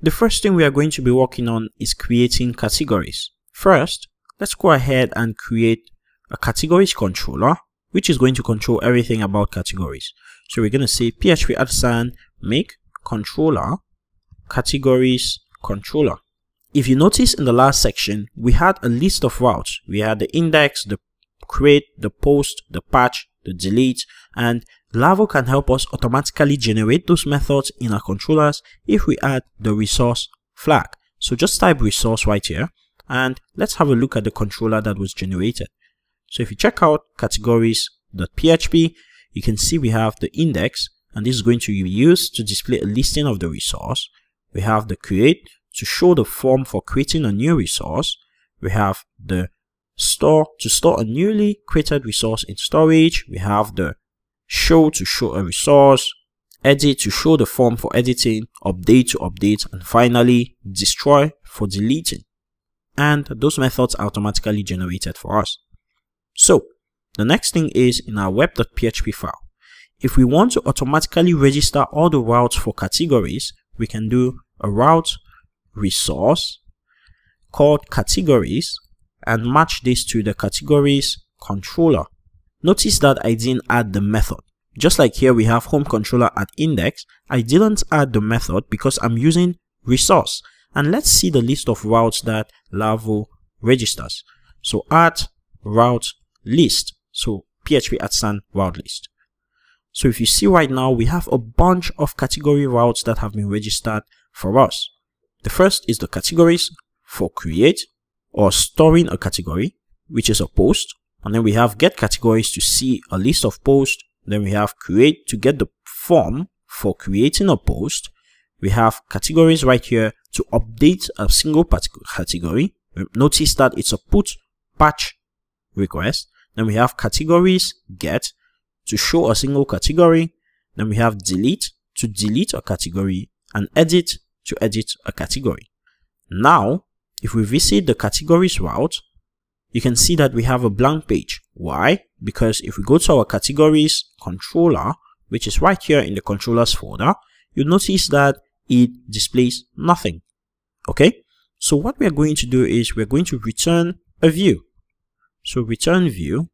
The first thing we are going to be working on is creating categories. First, let's go ahead and create a categories controller, which is going to control everything about categories. So we're going to say php artisan make controller categories controller. If you notice in the last section, we had a list of routes. We had the index, the create, the post, the patch, the delete, and Laravel can help us automatically generate those methods in our controllers if we add the resource flag. So just type resource right here and let's have a look at the controller that was generated. So if you check out categories.php, you can see we have the index and this is going to be used to display a listing of the resource. We have the create to show the form for creating a new resource. We have the store to store a newly created resource in storage. We have the show to show a resource, edit to show the form for editing, update to update, and finally destroy for deleting. And those methods are automatically generated for us. So the next thing is in our web.php file. If we want to automatically register all the routes for categories, we can do a route resource called categories and match this to the categories controller. Notice that I didn't add the method. Just like here we have home controller at index, I didn't add the method because I'm using resource. And let's see the list of routes that Laravel registers. So at route list. So PHP artisan route list. So if you see right now, we have a bunch of category routes that have been registered for us. The first is the categories for create or storing a category, which is a post. And then we have get categories to see a list of posts. Then we have create to get the form for creating a post. We have categories right here to update a single category. Notice that it's a put patch request. Then we have categories get to show a single category. Then we have delete to delete a category and edit to edit a category. Now, if we visit the categories route, you can see that we have a blank page. Why? Because if we go to our categories controller, which is right here in the controllers folder, you'll notice that it displays nothing. Okay? So what we are going to do is we're going to return a view. So return view,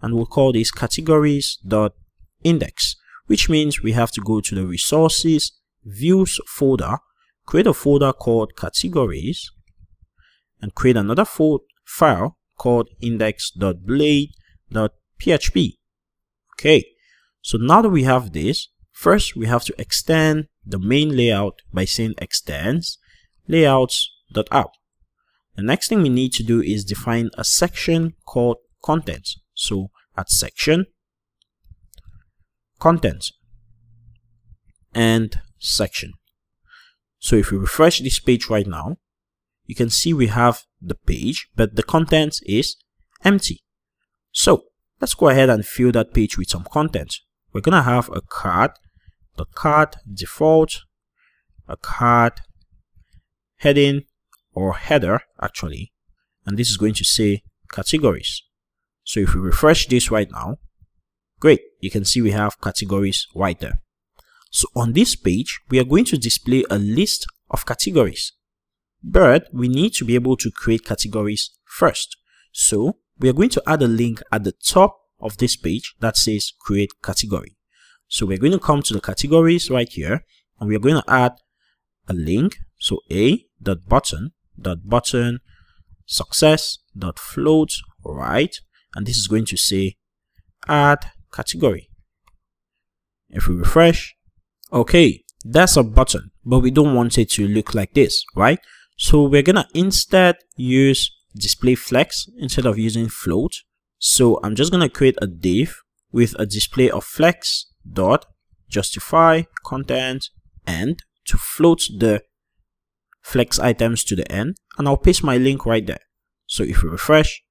and we'll call this categories.index, which means we have to go to the resources views folder, create a folder called categories, and create another file called index.blade.php. Okay, so now that we have this, first we have to extend the main layout by saying extends layouts.app. The next thing we need to do is define a section called content. So at section, content, and section. So if we refresh this page right now, you can see we have the page, but the content is empty. So let's go ahead and fill that page with some content. We're going to have a card, the card default, a card heading or header actually, and this is going to say categories. So if we refresh this right now, great, you can see we have categories right there. So on this page, we are going to display a list of categories. But we need to be able to create categories first. So we are going to add a link at the top of this page that says create category. So we're going to come to the categories right here and we're going to add a link. So a dot button dot button success dot float right and this is going to say add category. If we refresh, okay, that's a button, but we don't want it to look like this, right? So we're gonna instead use display flex instead of using float. So I'm just gonna create a div with a display of flex dot justify content end to float the flex items to the end and I'll paste my link right there. So if we refresh,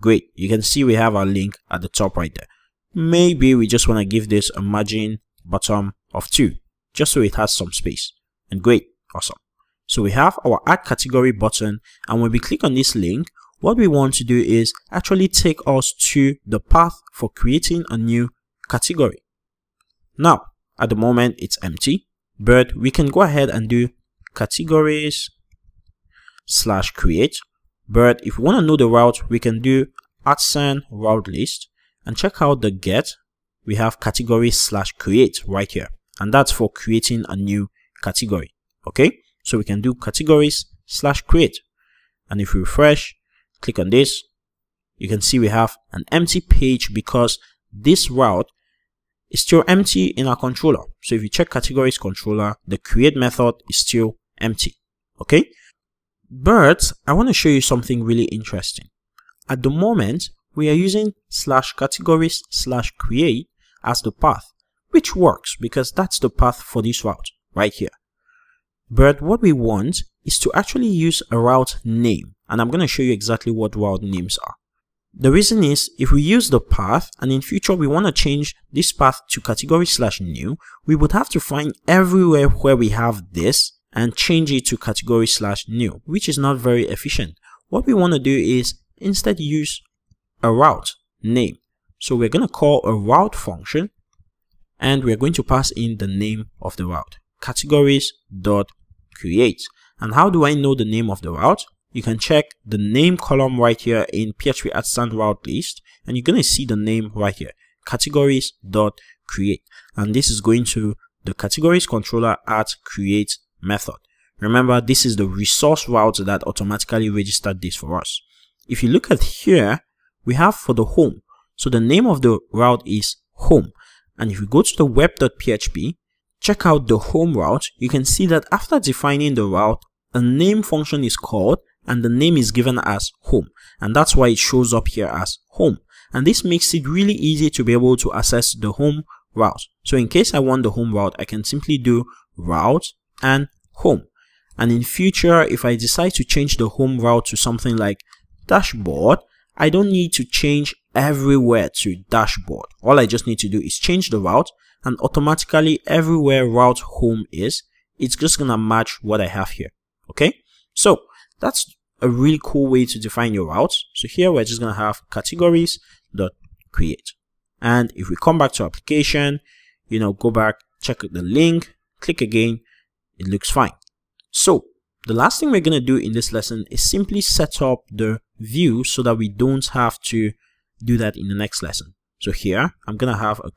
great, you can see we have our link at the top right there. Maybe we just want to give this a margin bottom of 2 just so it has some space. And great, awesome. So we have our add category button and when we click on this link, what we want to do is actually take us to the path for creating a new category. Now, at the moment it's empty, but we can go ahead and do categories slash create. But if we want to know the route, we can do sign route list and check out the get. We have category slash create right here. And that's for creating a new category. Okay. So we can do categories slash create. And if we refresh, click on this, you can see we have an empty page because this route is still empty in our controller. So if you check categories controller, the create method is still empty. Okay. But I want to show you something really interesting. At the moment, we are using slash categories slash create as the path, which works because that's the path for this route right here. But what we want is to actually use a route name. And I'm going to show you exactly what route names are. The reason is if we use the path and in future we want to change this path to category slash new, we would have to find everywhere where we have this and change it to category slash new, which is not very efficient. What we want to do is instead use a route name. So we're going to call a route function and we're going to pass in the name of the route categories dot create. And how do I know the name of the route? You can check the name column right here in PHP Artisan route list and you're going to see the name right here categories dot create and this is going to the categories controller at create method. Remember, this is the resource route that automatically registered this for us. If you look at here, we have for the home. So the name of the route is home. And if you go to the web.php, check out the home route, you can see that after defining the route, a name function is called and the name is given as home. And that's why it shows up here as home. And this makes it really easy to be able to access the home route. So in case I want the home route, I can simply do route and home. And in future, if I decide to change the home route to something like dashboard, I don't need to change everywhere to dashboard. All I just need to do is change the route and automatically everywhere route home is, it's just gonna match what I have here. Okay. So that's a really cool way to define your routes. So here we're just gonna have categories dot create. And if we come back to application, you know, go back, check the link, click again, it looks fine. So the last thing we're going to do in this lesson is simply set up the view so that we don't have to do that in the next lesson. So here I'm going to have a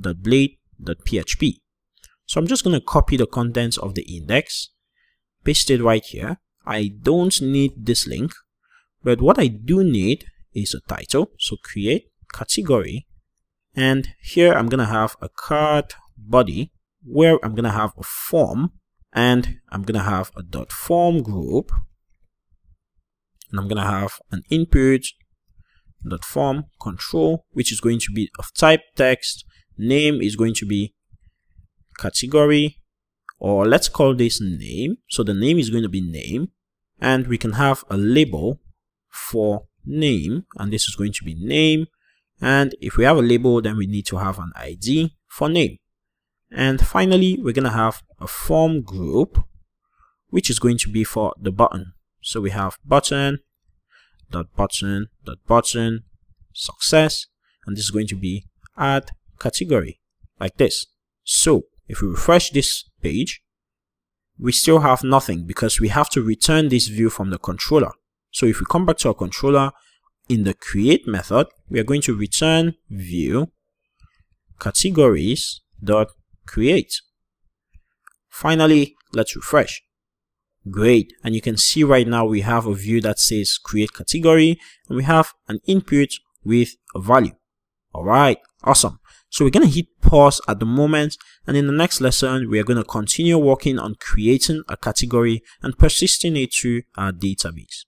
create.blade.php. So I'm just going to copy the contents of the index, paste it right here. I don't need this link, but what I do need is a title. So create category. And here I'm going to have a card body where I'm going to have a form and I'm going to have a dot form group and I'm going to have an input dot form control which is going to be of type text name is going to be category or let's call this name. So the name is going to be name and we can have a label for name and this is going to be name. And if we have a label then we need to have an id for name. And finally, we're going to have a form group, which is going to be for the button. So we have button, dot button, dot button, success, and this is going to be add category like this. So if we refresh this page, we still have nothing because we have to return this view from the controller. So if we come back to our controller in the create method, we are going to return view categories dot create. Finally, let's refresh. Great. And you can see right now we have a view that says create category and we have an input with a value. All right. Awesome. So we're going to hit pause at the moment. And in the next lesson, we are going to continue working on creating a category and persisting it to our database.